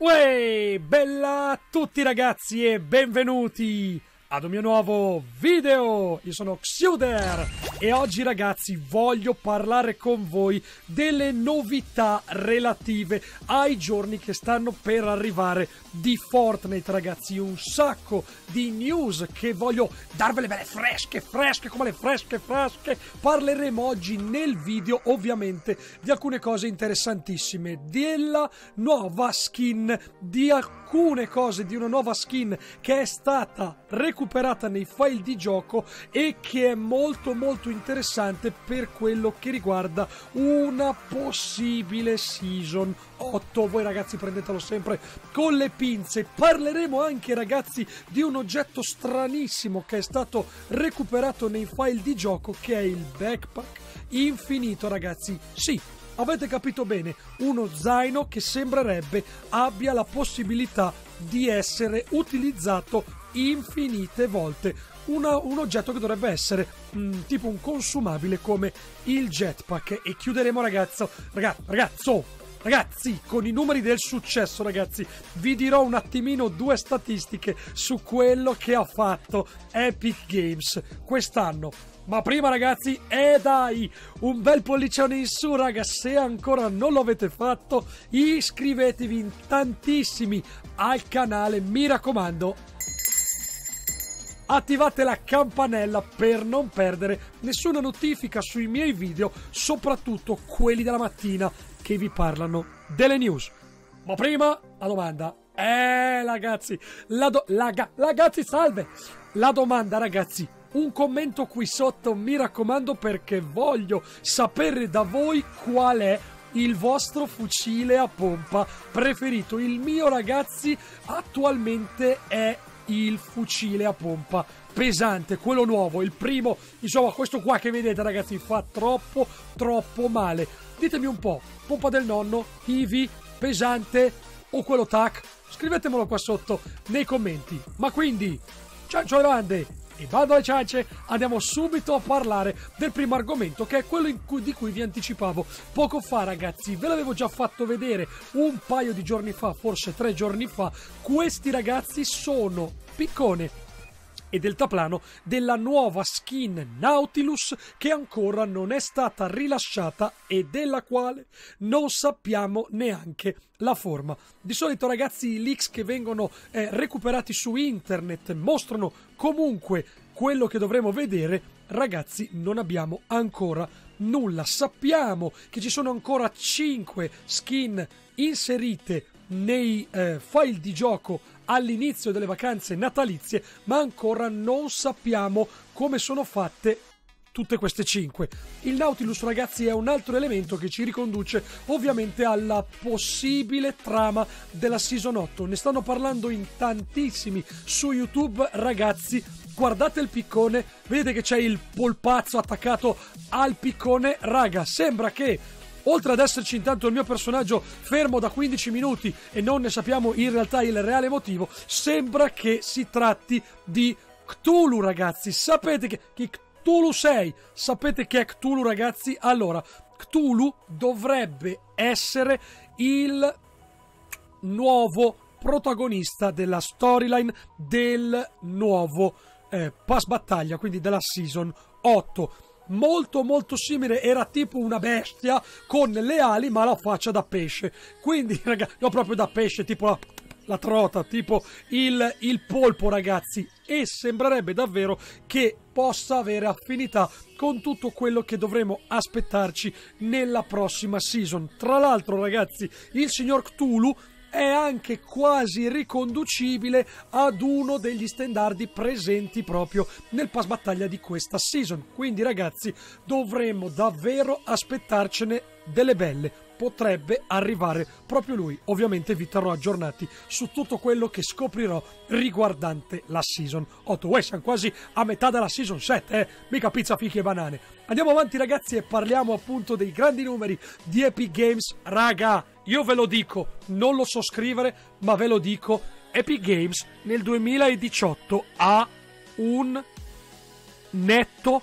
Uè, bella a tutti ragazzi e benvenuti ad un mio nuovo video. Io sono Xuder e oggi ragazzi voglio parlare con voi delle novità relative ai giorni che stanno per arrivare di Fortnite ragazzi. Un sacco di news che voglio darvele belle fresche, fresche come le fresche fresche. Parleremo oggi nel video ovviamente di alcune cose interessantissime, della nuova skin, di alcune cose di una nuova skin che è stata recuperata nei file di gioco e che è molto molto interessante per quello che riguarda una possibile season 8. Voi ragazzi prendetelo sempre con le pinze. Parleremo anche ragazzi di un oggetto stranissimo che è stato recuperato nei file di gioco che è il backpack infinito ragazzi. Sì, avete capito bene, uno zaino che sembrerebbe abbia la possibilità di essere utilizzato infinite volte. Una, un oggetto che dovrebbe essere mh, mm, tipo un consumabile come il jetpack. E chiuderemo, ragazzo. Ragazzo, ragazzo, Ragazzi, con i numeri del successo, ragazzi, vi dirò un attimino due statistiche su quello che ha fatto Epic Games quest'anno. Ma prima, ragazzi, eh dai, un bel pollicione in su, raga. Se ancora non lo avete fatto, iscrivetevi in tantissimi al canale, mi raccomando attivate la campanella per non perdere nessuna notifica sui miei video, soprattutto quelli della mattina che vi parlano delle news. Ma prima la domanda. Eh, ragazzi, la do- la ga- ragazzi, salve! La domanda, ragazzi, un commento qui sotto, mi raccomando, perché voglio sapere da voi qual è il vostro fucile a pompa preferito. Il mio, ragazzi, attualmente è il fucile a pompa pesante, quello nuovo, il primo, insomma, questo qua che vedete ragazzi fa troppo, troppo male. Ditemi un po', pompa del nonno, Ivi, pesante o quello TAC? Scrivetemelo qua sotto nei commenti. Ma quindi, ciancio alle bande e vado alle ciance, andiamo subito a parlare del primo argomento che è quello cui, di cui vi anticipavo poco fa ragazzi, ve l'avevo già fatto vedere un paio di giorni fa, forse tre giorni fa, questi ragazzi sono piccone e deltaplano della nuova skin Nautilus che ancora non è stata rilasciata e della quale non sappiamo neanche la forma. Di solito ragazzi i leaks che vengono eh, recuperati su internet mostrano comunque quello che dovremo vedere, ragazzi non abbiamo ancora nulla. Sappiamo che ci sono ancora 5 skin inserite nei eh, file di gioco all'inizio delle vacanze natalizie, ma ancora non sappiamo come sono fatte tutte queste cinque. Il Nautilus, ragazzi, è un altro elemento che ci riconduce ovviamente alla possibile trama della Season 8. Ne stanno parlando in tantissimi su YouTube, ragazzi. Guardate il piccone, vedete che c'è il polpazzo attaccato al piccone. Raga, sembra che oltre ad esserci intanto il mio personaggio fermo da 15 minuti e non ne sappiamo in realtà il reale motivo, sembra che si tratti di Cthulhu, ragazzi. Sapete che, che Cthulhu sei? Sapete che è Cthulhu, ragazzi? Allora, Cthulhu dovrebbe essere il nuovo protagonista della storyline del nuovo eh, pass battaglia, quindi della season 8 molto molto simile, era tipo una bestia con le ali ma la faccia da pesce. Quindi, ragazzi, no, proprio da pesce, tipo la, la trota, tipo il, il polpo, ragazzi. E sembrerebbe davvero che possa avere affinità con tutto quello che dovremo aspettarci nella prossima season. Tra l'altro, ragazzi, il signor Cthulhu è anche quasi riconducibile ad uno degli standardi presenti proprio nel pass battaglia di questa season. Quindi ragazzi dovremmo davvero aspettarcene delle belle. Potrebbe arrivare proprio lui. Ovviamente vi terrò aggiornati su tutto quello che scoprirò riguardante la season 8. Uè, siamo quasi a metà della season 7, eh? Mica pizza, fichi e banane. Andiamo avanti ragazzi e parliamo appunto dei grandi numeri di Epic Games. Raga, io ve lo dico, non lo so scrivere, ma ve lo dico, Epic Games nel 2018 ha un netto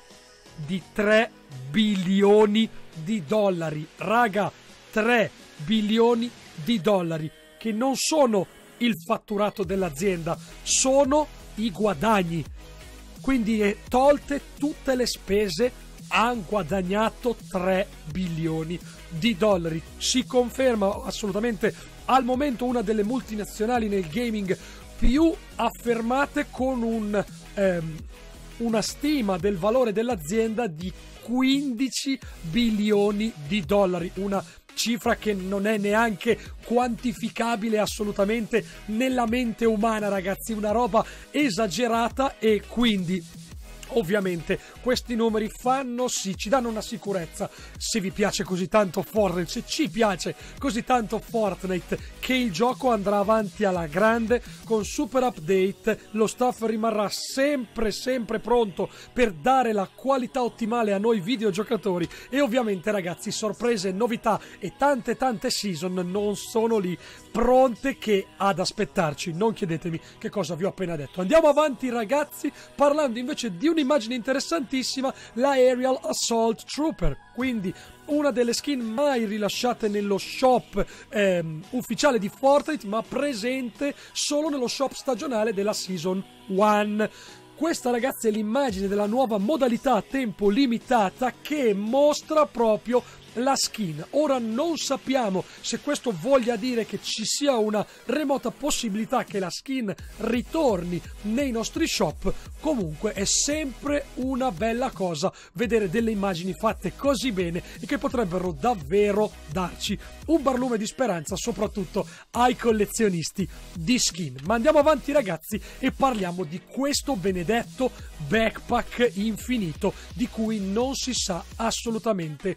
di 3 bilioni di dollari. Raga, 3 bilioni di dollari. che non sono il fatturato dell'azienda, sono i guadagni. Quindi tolte tutte le spese hanno guadagnato 3 bilioni di dollari. Si conferma assolutamente al momento una delle multinazionali nel gaming più affermate con un, ehm, una stima del valore dell'azienda di 15 bilioni di dollari, una cifra che non è neanche quantificabile assolutamente nella mente umana, ragazzi, una roba esagerata e quindi Ovviamente questi numeri fanno sì, ci danno una sicurezza. Se vi piace così tanto Fortnite, se ci piace così tanto Fortnite, che il gioco andrà avanti alla grande con super update, lo staff rimarrà sempre sempre pronto per dare la qualità ottimale a noi videogiocatori e ovviamente ragazzi sorprese, novità e tante tante season non sono lì pronte che ad aspettarci. Non chiedetemi che cosa vi ho appena detto. Andiamo avanti ragazzi parlando invece di un'immagine interessantissima, la Aerial Assault Trooper. Quindi una delle skin mai rilasciate nello shop ehm, ufficiale di Fortnite, ma presente solo nello shop stagionale della Season 1. Questa ragazzi è l'immagine della nuova modalità a tempo limitata che mostra proprio la skin. Ora non sappiamo se questo voglia dire che ci sia una remota possibilità che la skin ritorni nei nostri shop. Comunque è sempre una bella cosa vedere delle immagini fatte così bene e che potrebbero davvero darci un barlume di speranza, soprattutto ai collezionisti di skin. Ma andiamo avanti ragazzi e parliamo di questo benedetto backpack infinito di cui non si sa assolutamente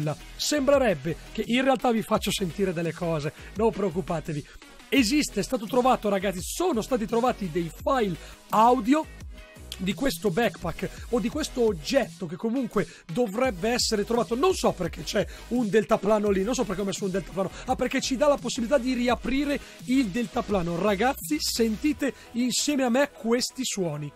nulla. Sembrerebbe che in realtà vi faccio sentire delle cose, non preoccupatevi. Esiste, è stato trovato ragazzi, sono stati trovati dei file audio di questo backpack o di questo oggetto che comunque dovrebbe essere trovato. Non so perché c'è un deltaplano lì, non so perché ho messo un deltaplano, ah perché ci dà la possibilità di riaprire il deltaplano. Ragazzi, sentite insieme a me questi suoni.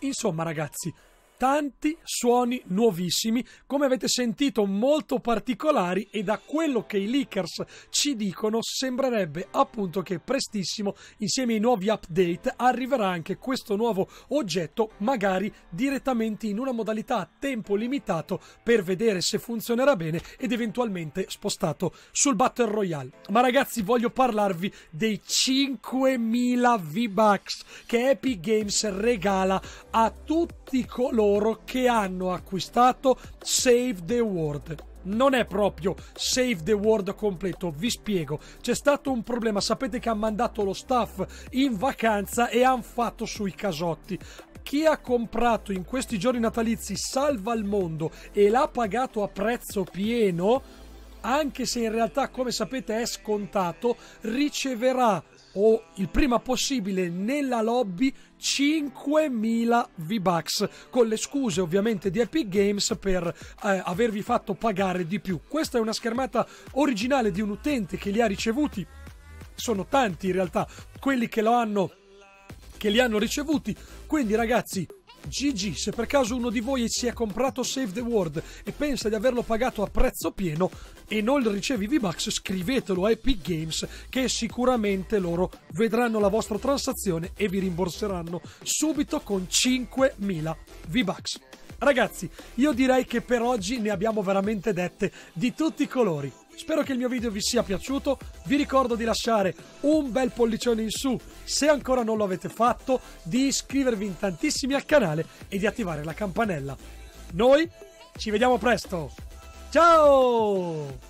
Insomma, ragazzi, tanti suoni nuovissimi, come avete sentito molto particolari e da quello che i leakers ci dicono sembrerebbe appunto che prestissimo insieme ai nuovi update arriverà anche questo nuovo oggetto magari direttamente in una modalità a tempo limitato per vedere se funzionerà bene ed eventualmente spostato sul Battle Royale. Ma ragazzi voglio parlarvi dei 5000 V-Bucks che Epic Games regala a tutti coloro coloro che hanno acquistato Save the World non è proprio save the world completo. Vi spiego. C'è stato un problema. Sapete che hanno mandato lo staff in vacanza e hanno fatto sui casotti. Chi ha comprato in questi giorni natalizi Salva il mondo e l'ha pagato a prezzo pieno, anche se in realtà, come sapete, è scontato, riceverà o il prima possibile nella lobby 5.000 V-Bucks con le scuse ovviamente di Epic Games per eh, avervi fatto pagare di più. Questa è una schermata originale di un utente che li ha ricevuti. Sono tanti in realtà quelli che lo hanno che li hanno ricevuti. Quindi ragazzi, GG, se per caso uno di voi si è comprato Save the World e pensa di averlo pagato a prezzo pieno e non ricevi V-Bucks, scrivetelo a Epic Games che sicuramente loro vedranno la vostra transazione e vi rimborseranno subito con 5.000 V-Bucks. Ragazzi, io direi che per oggi ne abbiamo veramente dette di tutti i colori. Spero che il mio video vi sia piaciuto. Vi ricordo di lasciare un bel pollicione in su se ancora non lo avete fatto, di iscrivervi in tantissimi al canale e di attivare la campanella. Noi ci vediamo presto. Ciao!